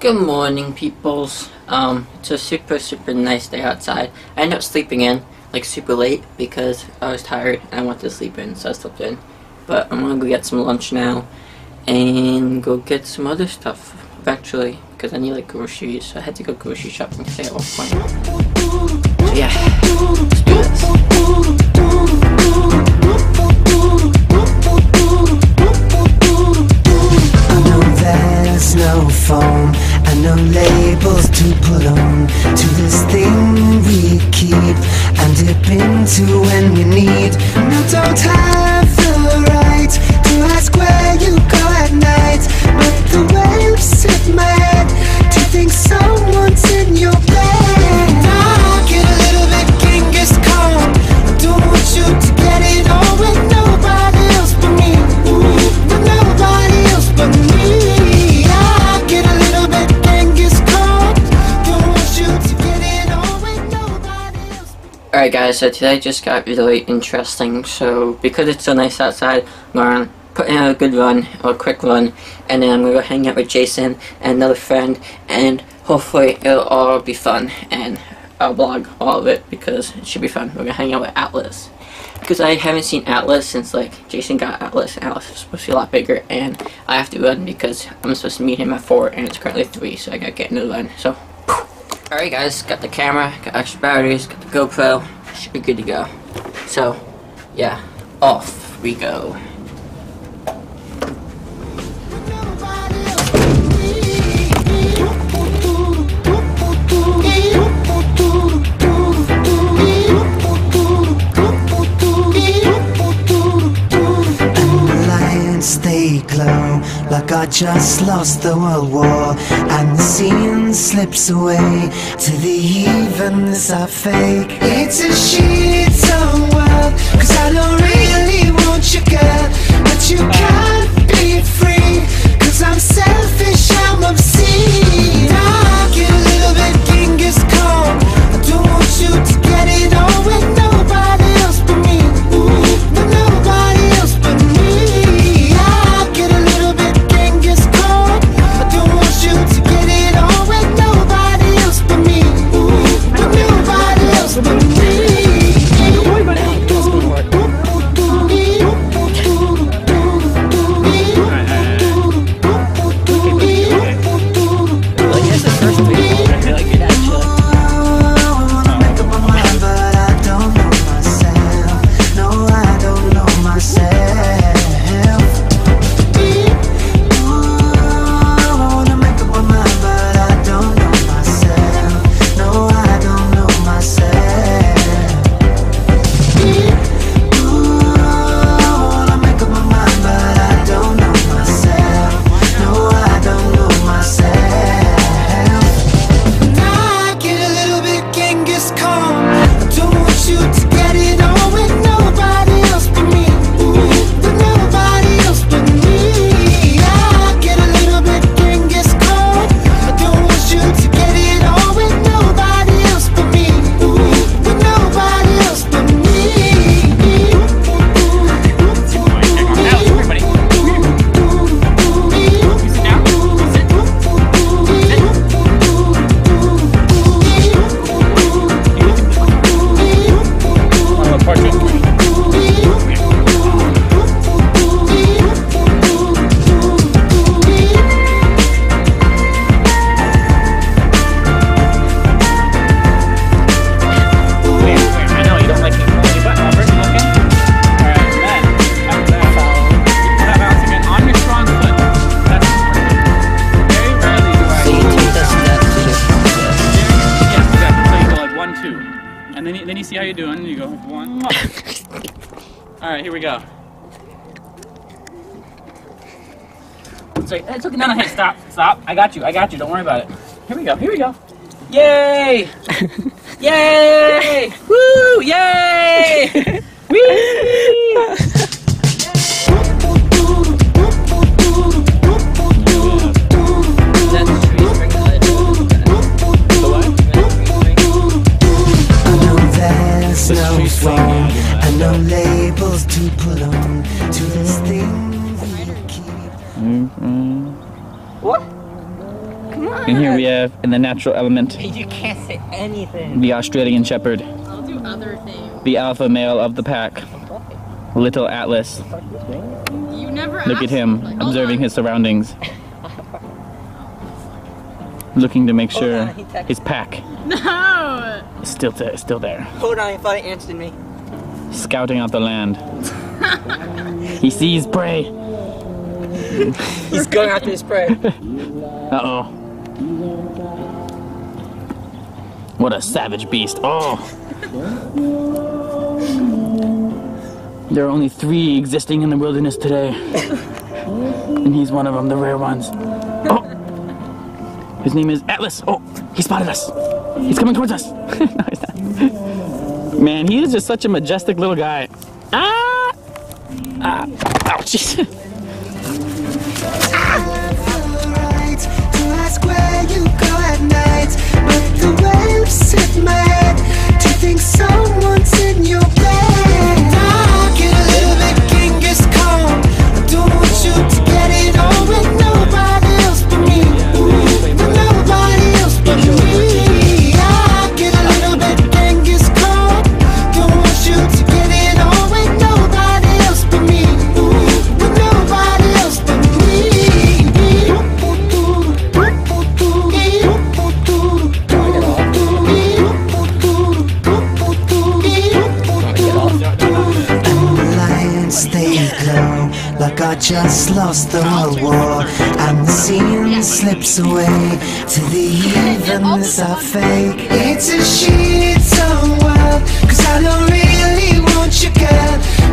Good morning, peoples. Um, it's a super, super nice day outside. I ended up sleeping in, like, super late because I was tired and I wanted to sleep in, so I slept in. But I'm gonna go get some lunch now and go get some other stuff eventually because I need, like, groceries. So I had to go grocery shopping today at one point. So, yeah, let's do this. And I Alright guys, so today just got really interesting, so because it's so nice outside, I'm gonna put in a good run, or a quick run, and then I'm gonna go hang out with Jason and another friend, and hopefully it'll all be fun, and I'll vlog all of it because it should be fun. We're gonna hang out with Atlas. Because I haven't seen Atlas since like Jason got Atlas, and Atlas is supposed to be a lot bigger, and I have to run because I'm supposed to meet him at 4, and it's currently 3, so I gotta get into the run, so Alright guys, got the camera, got extra batteries, got the GoPro, should be good to go. So, yeah, off we go. Just lost the world war and the scene slips away to the evenness I fake. It's a shit world cause I don't really want you girl but you can't you, then you see how you're doing. You go one. All right, here we go. It's like, it's okay. No, no, hey, stop, stop. I got you. I got you. Don't worry about it. Here we go. Here we go. Yay! Yay! Woo! Phone and no labels to put on to this thing we keep. What? Come on. And here we have, in the natural element, You can't say anything. the Australian Shepherd, I'll do other things. the alpha male of the pack, little Atlas. You never Look at him observing his surroundings, looking to make sure on, his pack No! is still, there, still there, Hold on, he thought he answered me. scouting out the land. he sees prey. He's going after his prey. Uh oh. What a savage beast. Oh. There are only three existing in the wilderness today. and he's one of them, the rare ones. Oh. His name is Atlas. Oh, he spotted us. He's coming towards us. No. Man, he is just such a majestic little guy. Ah! Ah! Ouch! glow like I just lost the world war. And the scene slips away to the evenness I fake. It's a shit world cause I don't really want you girl